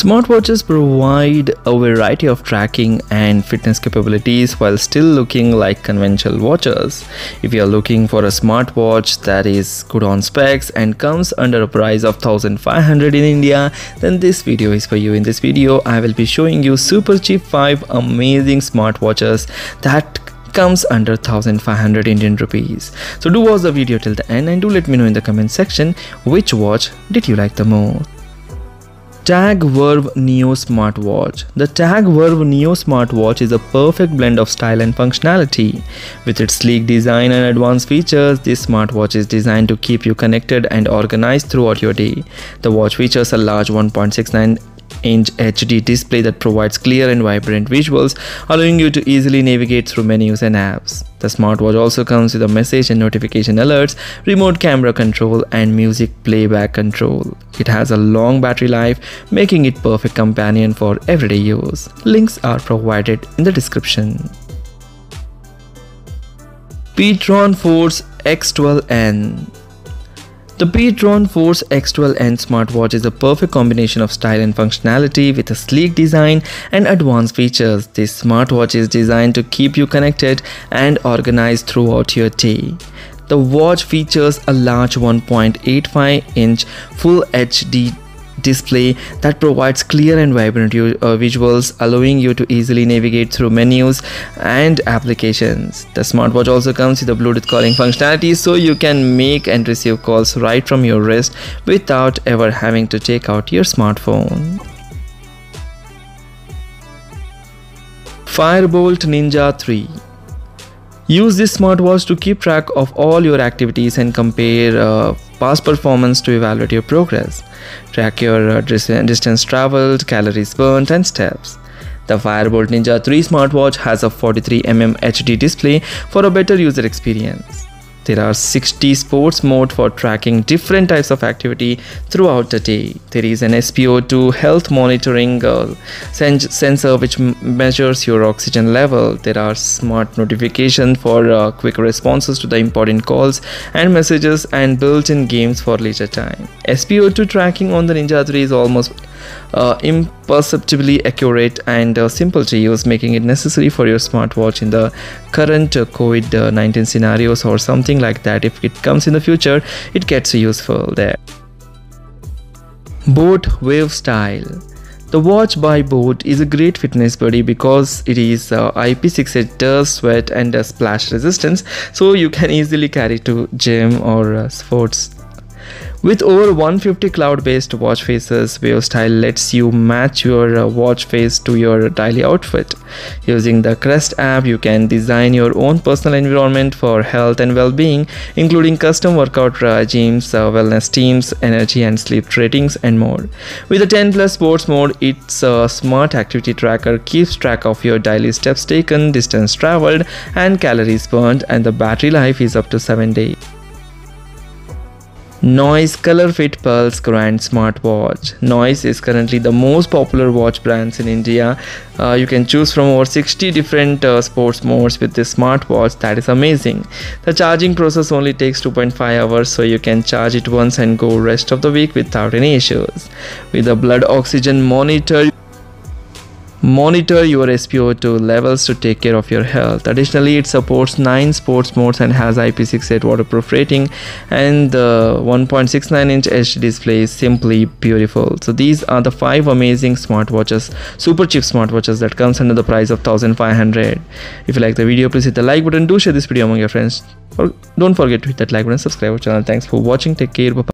Smartwatches provide a variety of tracking and fitness capabilities while still looking like conventional watches. If you are looking for a smartwatch that is good on specs and comes under a price of 1500 in India, then this video is for you. In this video, I will be showing you super cheap 5 amazing smartwatches that comes under 1500 Indian rupees. So do watch the video till the end and do let me know in the comment section which watch did you like the most. Tag Verve Neo smartwatch. The Tag Verve Neo smartwatch is a perfect blend of style and functionality. With its sleek design and advanced features, this smartwatch is designed to keep you connected and organized throughout your day. The watch features a large 1.69 inch HD display that provides clear and vibrant visuals, allowing you to easily navigate through menus and apps. The smartwatch also comes with a message and notification alerts, remote camera control, and music playback control. It has a long battery life, making it perfect companion for everyday use. Links are provided in the description. PTron Force X12N the PTron Force X12N smartwatch is a perfect combination of style and functionality with a sleek design and advanced features. This smartwatch is designed to keep you connected and organized throughout your day. The watch features a large 1.85 inch Full HD display that provides clear and vibrant uh, visuals allowing you to easily navigate through menus and applications. The smartwatch also comes with a Bluetooth calling functionality so you can make and receive calls right from your wrist without ever having to take out your smartphone. Firebolt Ninja 3 Use this smartwatch to keep track of all your activities and compare uh, past performance to evaluate your progress. Track your uh, distance traveled, calories burnt, and steps. The Firebolt Ninja 3 smartwatch has a 43mm HD display for a better user experience. There are 60 sports mode for tracking different types of activity throughout the day. There is an SpO2 health monitoring uh, sensor which measures your oxygen level. There are smart notifications for uh, quick responses to the important calls and messages and built-in games for leisure time. SpO2 tracking on the Ninja 3 is almost uh, imperceptibly accurate and uh, simple to use, making it necessary for your smartwatch in the current uh, COVID 19 scenarios or something like that. If it comes in the future, it gets useful there. Boat Wave Style the watch by Boat is a great fitness buddy because it is uh, IP68 dust, sweat and uh, splash resistance so you can easily carry to gym or uh, sports with over 150 cloud-based watch faces, WaveStyle lets you match your uh, watch face to your daily outfit. Using the Crest app, you can design your own personal environment for health and well-being, including custom workout regimes, uh, wellness teams, energy and sleep ratings, and more. With the 10 plus sports mode, its smart activity tracker keeps track of your daily steps taken, distance traveled, and calories burned, and the battery life is up to 7 days. Noise Color Fit Pulse Grand Smartwatch. Noise is currently the most popular watch brands in India. Uh, you can choose from over 60 different uh, sports modes with this smartwatch. That is amazing. The charging process only takes 2.5 hours, so you can charge it once and go rest of the week without any issues. With a blood oxygen monitor, Monitor your SpO2 levels to take care of your health. Additionally, it supports 9 sports modes and has IP68 waterproof rating and the 1.69 inch HD display is simply beautiful. So these are the 5 amazing smartwatches, super cheap smartwatches that comes under the price of 1500. If you like the video, please hit the like button, do share this video among your friends. Or don't forget to hit that like button, and subscribe our channel. Thanks for watching, take care, bye.